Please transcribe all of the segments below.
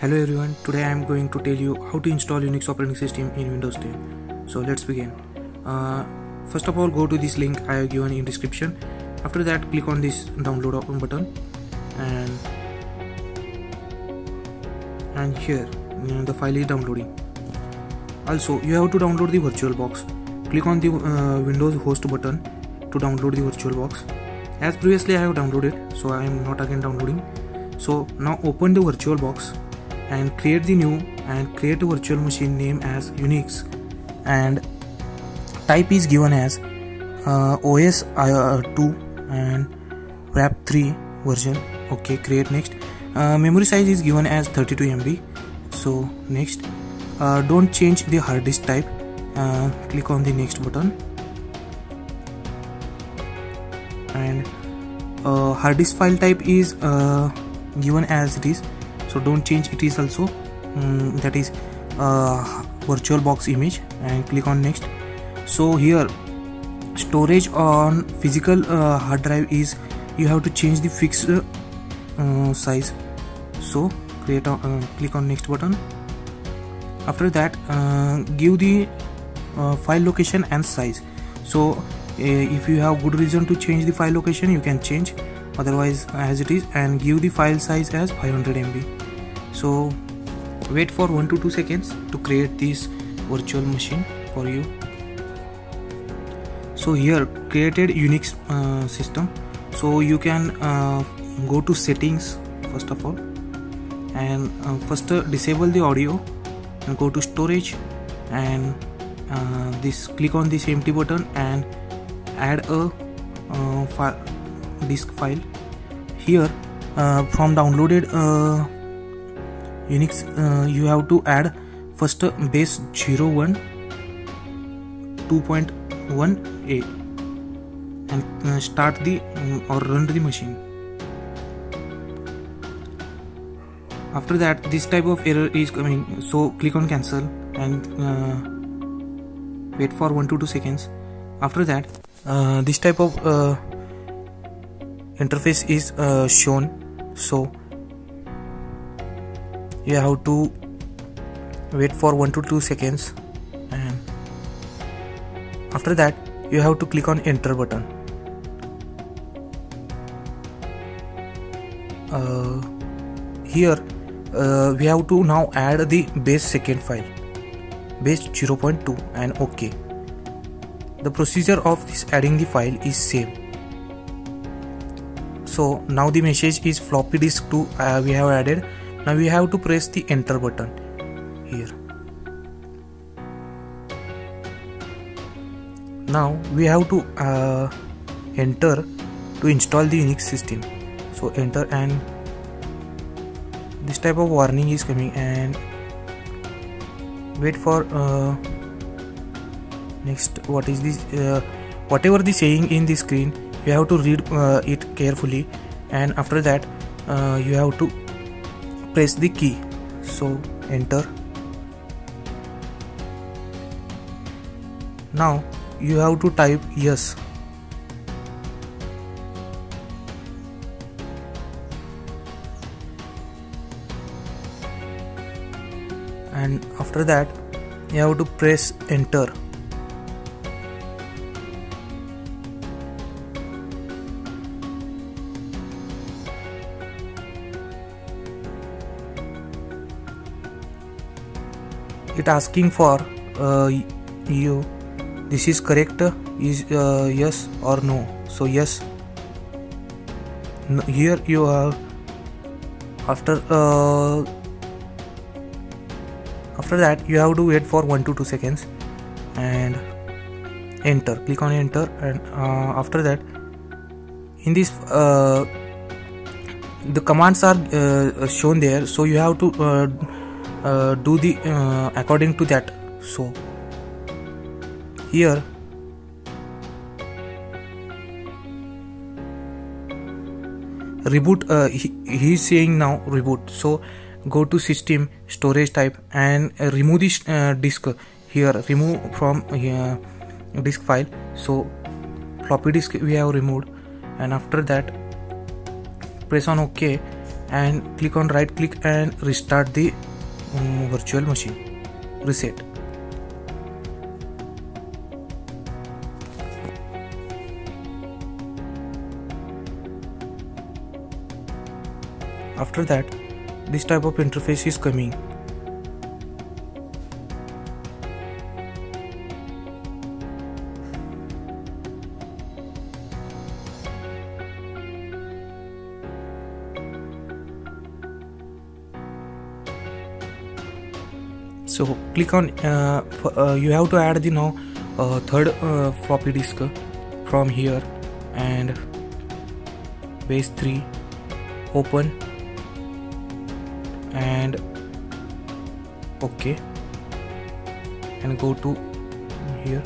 Hello everyone, today I am going to tell you how to install Unix operating system in Windows 10. So let's begin. Uh, first of all go to this link I have given in description. After that click on this download open button and and here you know, the file is downloading. Also you have to download the VirtualBox. Click on the uh, Windows host button to download the VirtualBox. As previously I have downloaded so I am not again downloading. So now open the VirtualBox and create the new and create a virtual machine name as Unix. And type is given as uh, OS uh, 2 and Warp 3 version. Okay create next. Uh, memory size is given as 32 MB so next. Uh, don't change the hard disk type. Uh, click on the next button. And uh, hard disk file type is given as it is so don't change. It is also um, that is uh, virtual box image and click on next. So here storage on physical uh, hard drive is you have to change the fixed uh, size. So create a uh, click on next button. After that uh, give the uh, file location and size. So if you have good reason to change the file location you can change. Otherwise as it is and give the file size as 500 MB so wait for 1 to 2 seconds to create this virtual machine for you. So here created Unix uh, system. So you can uh, go to settings first of all. And uh, first uh, disable the audio. And go to storage and uh, this click on this empty button and add a uh, disk file. Here from downloaded unix uh, you have to add first base 01 2.1a and uh, start the um, or run the machine. After that this type of error is coming so click on cancel and uh, wait for 1 to 2 seconds. After that uh, this type of interface is uh, shown. So you have to wait for 1 to 2 seconds and after that you have to click on enter button. Uh, here uh, we have to now add the base second file base 0.2 and ok. The procedure of this adding the file is same. So now the message is floppy disk 2 uh, we have added now we have to press the enter button. Here. Now we have to uh, enter to install the unix system. So enter and this type of warning is coming and wait for uh, next what is this uh, whatever the saying in the screen you have to read uh, it carefully and after that uh, you have to press the key. So enter. Now you have to type yes. And after that you have to press enter it asking for uh, you this is correct is uh, yes or no. So yes. No, here you are after uh, after that you have to wait for 1 to 2 seconds and enter. Click on enter and uh, after that in this uh, the commands are uh, shown there. So you have to uh, do the uh, according to that. So here reboot uh, he, is saying now reboot. So go to system storage type and uh, remove this uh, disk here. Remove from uh, disk file. So floppy disk we have removed. And after that press on ok and click on right click and restart the virtual machine. Reset. After that this type of interface is coming so click on uh, uh, you have to add the now uh, third uh, floppy disk from here and base 3 open and ok and go to here.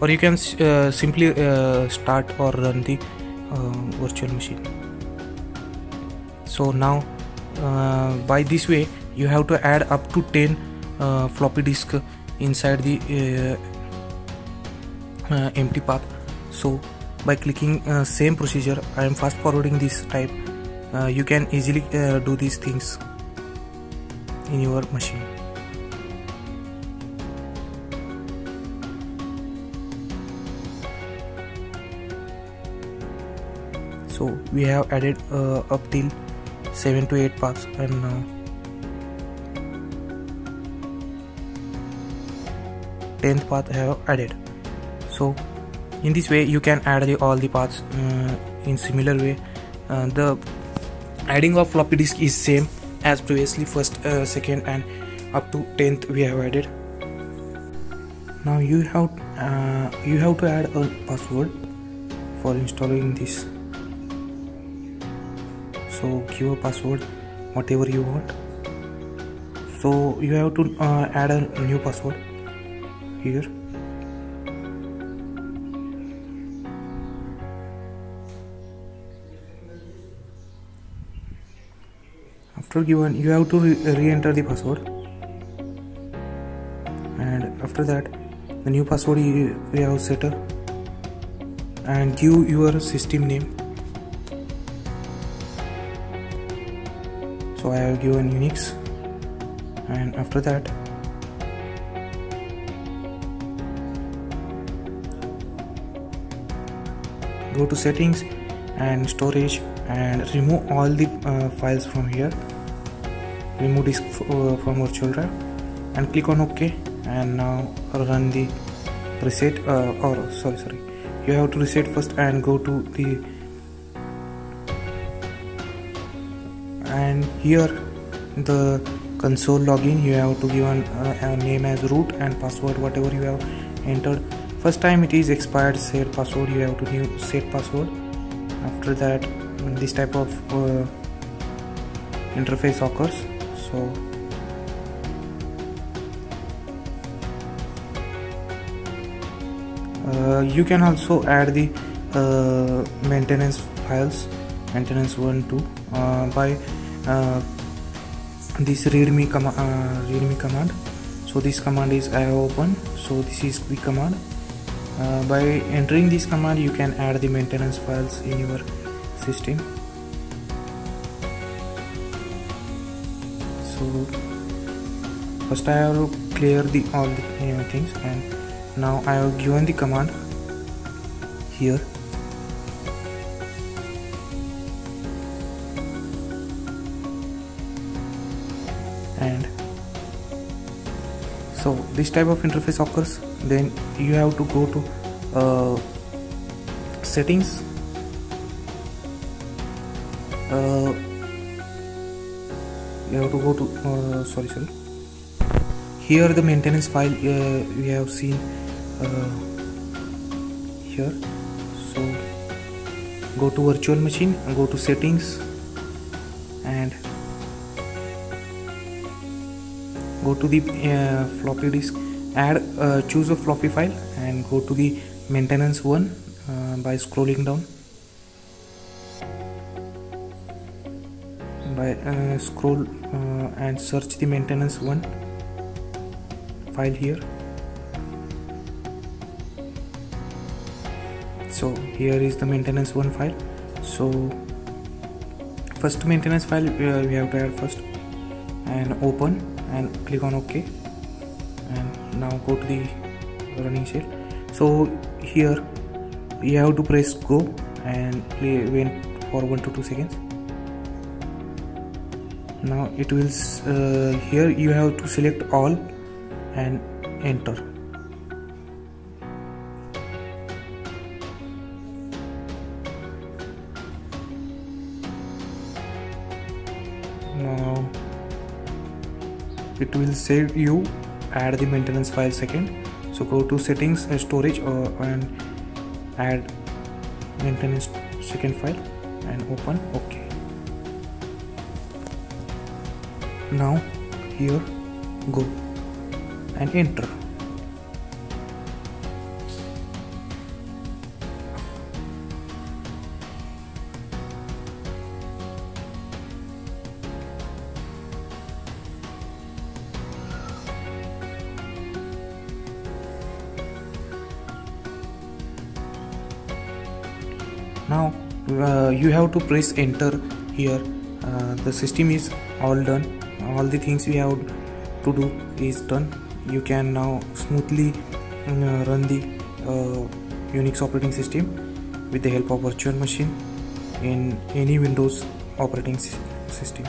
Or you can uh, simply uh, start or run the virtual machine. So now by this way you have to add up to 10 uh, floppy disk inside the uh, uh, empty path. So by clicking uh, same procedure I am fast forwarding this type. Uh, you can easily uh, do these things in your machine. So we have added up till 7 to 8 paths and now 10th path I have added. So in this way you can add the, all the paths uh, in similar way. Uh, the adding of floppy disk is same as previously first uh, second and up to 10th we have added. Now you have uh, you have to add a password for installing this. So give a password whatever you want. So you have to uh, add a new password here. After given you have to re-enter the password. And after that the new password you, you have set up and give your system name. So I have given Unix. And after that go to settings and storage and remove all the uh, files from here. Remove disk uh, from virtual drive and click on ok. And now run the reset uh, or sorry sorry. You have to reset first and go to the and here the console login. You have to give an, uh, a name as root and password whatever you have entered first time it is expired set password you have to new set password. After that this type of uh, interface occurs so. Uh, you can also add the uh, maintenance files maintenance 1 2 uh, by uh, this readme, com readme command. So this command is I open so this is the command uh, by entering this command you can add the maintenance files in your system. So first I will clear the all the uh, things and now I have given the command here this type of interface occurs then you have to go to uh, settings. Uh, you have to go to uh, sorry sorry. Here the maintenance file uh, we have seen uh, here. So go to virtual machine and go to settings and go to the uh, floppy disk add uh, choose a floppy file and go to the maintenance one uh, by scrolling down. By uh, scroll uh, and search the maintenance one file here. So here is the maintenance one file. So first maintenance file uh, we have to add first and open and click on ok. And now go to the running shell. So here you have to press go and play wait for 1 to 2 seconds. Now it will uh, here you have to select all and enter it will save you add the maintenance file second. So go to settings uh, storage uh, and add maintenance second file and open ok. Now here go and enter now uh, you have to press enter here. Uh, the system is all done. All the things we have to do is done. You can now smoothly uh, run the uh, unix operating system with the help of virtual machine in any windows operating system